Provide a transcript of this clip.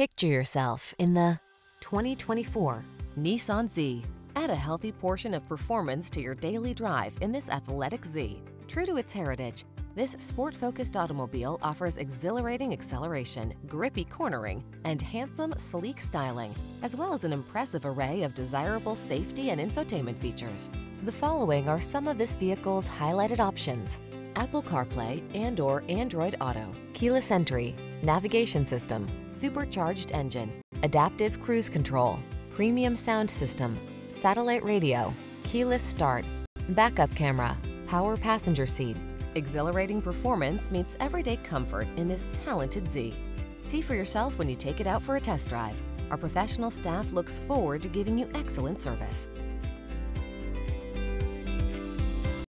Picture yourself in the 2024 Nissan Z. Add a healthy portion of performance to your daily drive in this athletic Z. True to its heritage, this sport-focused automobile offers exhilarating acceleration, grippy cornering, and handsome, sleek styling, as well as an impressive array of desirable safety and infotainment features. The following are some of this vehicle's highlighted options. Apple CarPlay and or Android Auto, keyless entry, navigation system, supercharged engine, adaptive cruise control, premium sound system, satellite radio, keyless start, backup camera, power passenger seat. Exhilarating performance meets everyday comfort in this talented Z. See for yourself when you take it out for a test drive. Our professional staff looks forward to giving you excellent service.